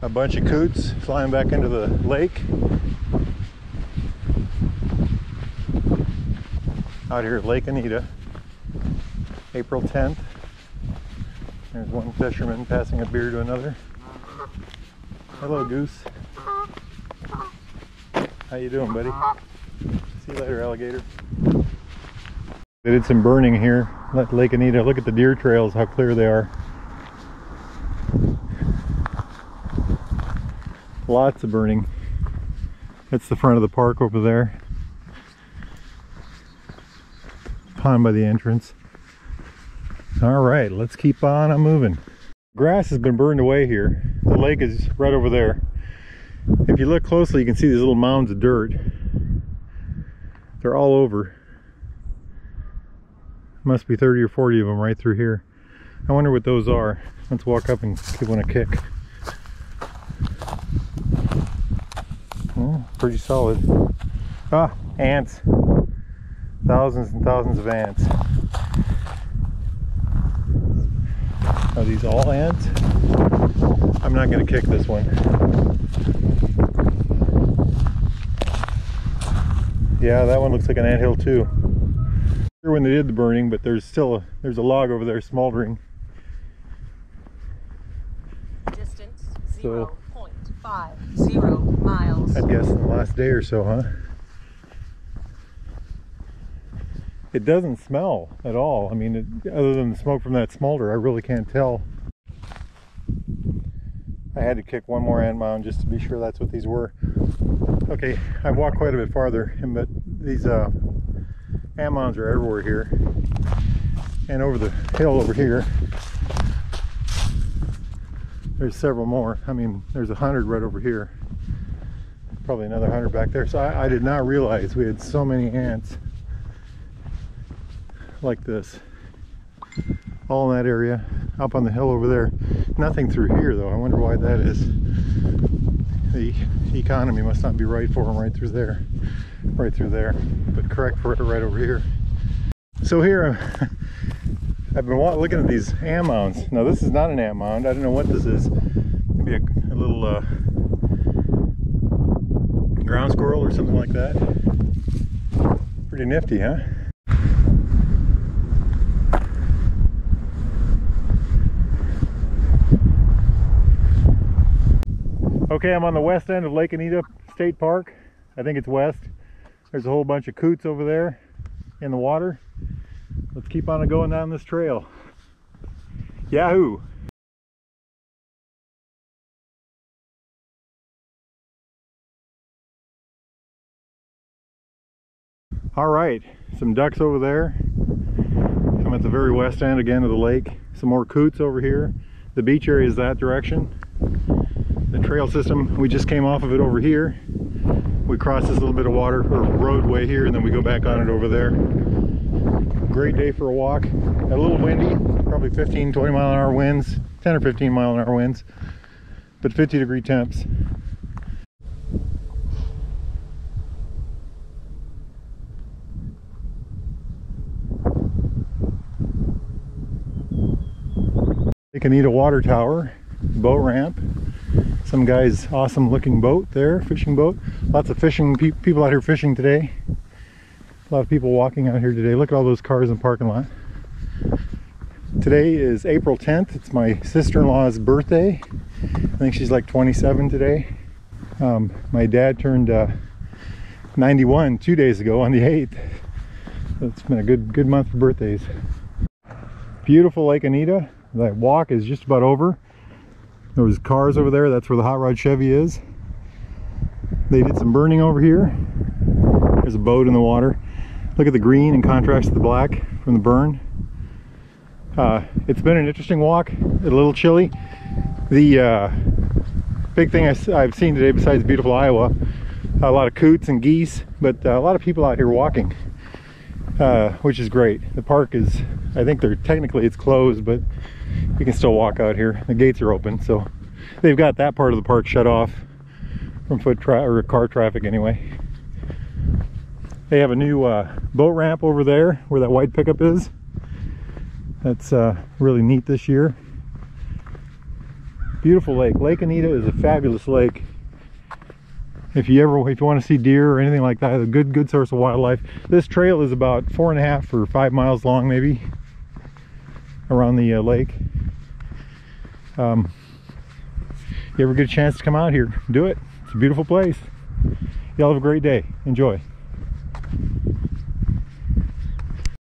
A bunch of coots flying back into the lake. Out here at Lake Anita, April 10th. There's one fisherman passing a beer to another. Hello, Goose. How you doing, buddy? See you later, alligator. They did some burning here at Lake Anita. Look at the deer trails, how clear they are. Lots of burning. That's the front of the park over there. Pond by the entrance. All right, let's keep on moving. Grass has been burned away here. The lake is right over there. If you look closely, you can see these little mounds of dirt. They're all over. Must be 30 or 40 of them right through here. I wonder what those are. Let's walk up and give one a kick. Oh, pretty solid. Ah, ants. Thousands and thousands of ants. Are these all ants? I'm not going to kick this one. Yeah, that one looks like an ant hill too. Here when they did the burning, but there's still a, there's a log over there smoldering. Distance So- 0.50 miles. I'd guess in the last day or so, huh? It doesn't smell at all. I mean, it, other than the smoke from that smolder, I really can't tell. I had to kick one more ant mound just to be sure that's what these were. Okay, I've walked quite a bit farther, but these uh, ant mounds are everywhere here. And over the hill over here, there's several more. I mean, there's a hundred right over here. Probably another hundred back there. So I, I did not realize we had so many ants like this. All in that area, up on the hill over there. Nothing through here though. I wonder why that is. The economy must not be right for them right through there. Right through there. But correct for it right over here. So here, I've been looking at these ant mounds. Now this is not an ant mound. I don't know what this is. Maybe a, a little uh, ground squirrel or something like that. Pretty nifty, huh? Okay, I'm on the west end of Lake Anita State Park. I think it's west. There's a whole bunch of coots over there in the water. Let's keep on going down this trail. Yahoo! All right, some ducks over there. I'm at the very west end again of the lake. Some more coots over here. The beach area is that direction. The trail system, we just came off of it over here. We cross this little bit of water or roadway here and then we go back on it over there. Great day for a walk. A little windy, probably 15, 20 mile an hour winds, 10 or 15 mile an hour winds, but 50 degree temps. Lake Anita Water Tower, boat ramp. Some guy's awesome looking boat there, fishing boat. Lots of fishing, pe- people out here fishing today. A lot of people walking out here today. Look at all those cars in the parking lot. Today is April 10th. It's my sister-in-law's birthday. I think she's like 27 today. Um, my dad turned uh, 91 two days ago on the 8th. So it's been a good good month for birthdays. Beautiful Lake Anita. That walk is just about over. There was cars over there. That's where the hot rod Chevy is. They did some burning over here. There's a boat in the water. Look at the green in contrast to the black from the burn. Uh, it's been an interesting walk. A little chilly. The uh, big thing I, have seen today, besides beautiful Iowa, a lot of coots and geese, but uh, a lot of people out here walking, uh, which is great. The park is, I think they're technically it's closed, but you can still walk out here. The gates are open, so they've got that part of the park shut off from foot tra or car traffic anyway. They have a new uh, boat ramp over there where that white pickup is. That's uh, really neat this year. Beautiful lake. Lake Anita is a fabulous lake. If you ever, if you want to see deer or anything like that, a good, good source of wildlife. This trail is about four and a half or five miles long, maybe, around the uh, lake. Um, you ever get a chance to come out here, do it. It's a beautiful place. Y'all have a great day. Enjoy.